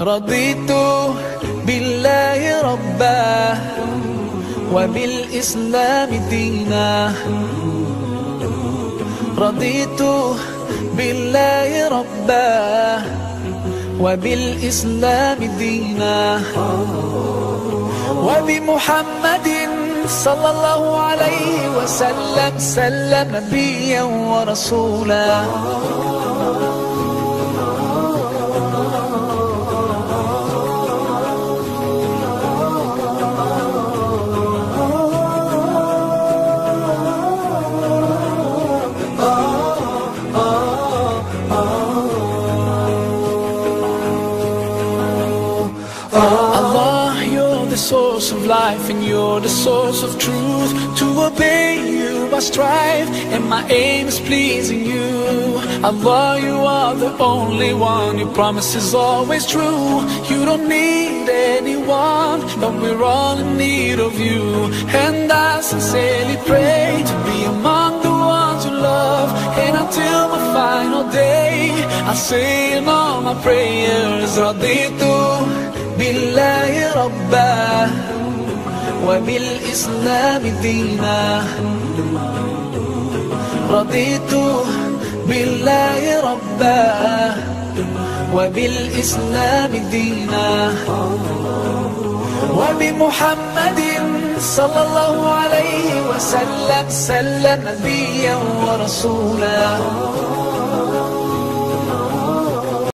رضيت بالله ربا وبالإسلام دينا. رضيت بالله ربا وبالإسلام دينا. وبمحمد صلى الله عليه وسلم سلم نبيا ورسولا. the source of life and you're the source of truth. To obey you, I strive, and my aim is pleasing you. Allah, you are the only one, your promise is always true. You don't need anyone, but we're all in need of you. And I sincerely pray to be among the ones you love, and until my final day, I say in all my prayers, Raditu. بالله ربا وبالإسلام دينا. رضيت بالله ربا وبالإسلام دينا. وبمحمد صلى الله عليه وسلم سلم نبيا ورسولا.